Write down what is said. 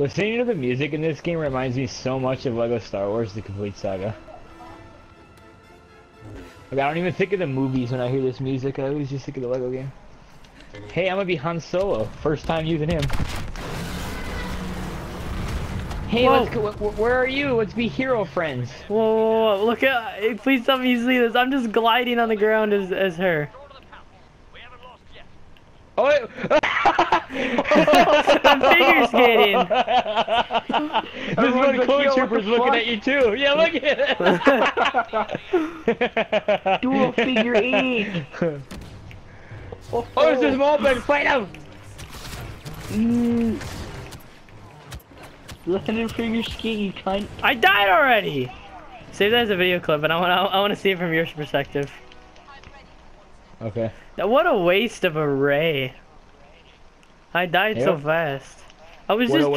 Listening to the music in this game reminds me so much of Lego Star Wars: The Complete Saga. Like I don't even think of the movies when I hear this music. I always just think of the Lego game. Hey, I'm gonna be Han Solo. First time using him. Hey, Whoa. let's go. wh- Where are you? Let's be hero friends. Whoa, whoa, whoa, look at, please tell me you see this. I'm just gliding on the ground as, as her. Oh, wait. I'm figure skating. this Everyone's one like, clone trooper's looking at you too. Yeah, look at it. Do a figure eight. Oh, it's this moment. Fight him. Mm. Landed figure skating kind. I died already. Save that as a video clip, and I want I want to see it from your perspective. Okay. Now, what a waste of a Rey. I died so fast. I was What just